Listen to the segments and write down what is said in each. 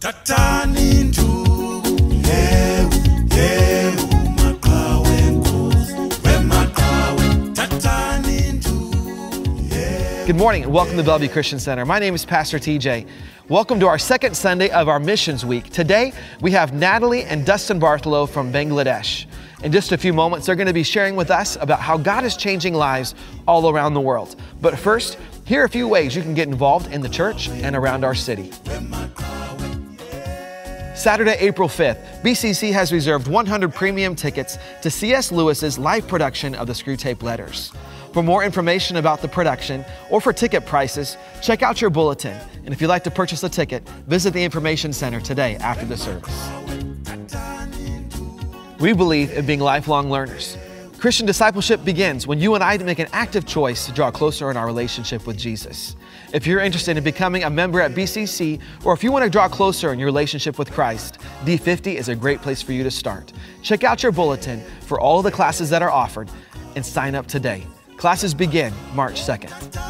thathani nduku yewu yewu maqhawe nkosi wemaqhawe thathani nduku Good morning and welcome to Bellevue Christian Center. My name is Pastor TJ. Welcome to our second Sunday of our Missions Week. Today we have Natalie and Dustin Bartholow from Bangladesh. In just a few moments, they're going to be sharing with us about how God is changing lives all around the world. But first, here are a few ways you can get involved in the church and around our city. Saturday, April 5th, BCC has reserved 100 premium tickets to C.S. Lewis's live production of the Screwtape Letters. For more information about the production or for ticket prices, check out your bulletin. And if you'd like to purchase a ticket, visit the Information Center today after the service. We believe in being lifelong learners. Christian discipleship begins when you and I make an active choice to draw closer in our relationship with Jesus. If you're interested in becoming a member at BCC, or if you want to draw closer in your relationship with Christ, D50 is a great place for you to start. Check out your bulletin for all the classes that are offered and sign up today. Classes begin March 2nd.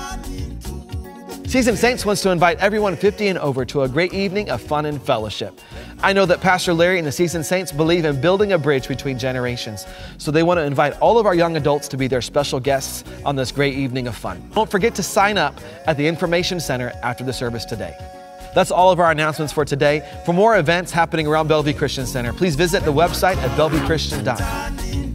Seasoned Saints wants to invite everyone 50 and over to a great evening of fun and fellowship. I know that Pastor Larry and the Seasoned Saints believe in building a bridge between generations, so they want to invite all of our young adults to be their special guests on this great evening of fun. Don't forget to sign up at the Information Center after the service today. That's all of our announcements for today. For more events happening around Bellevue Christian Center, please visit the website at bellevuechristian.com.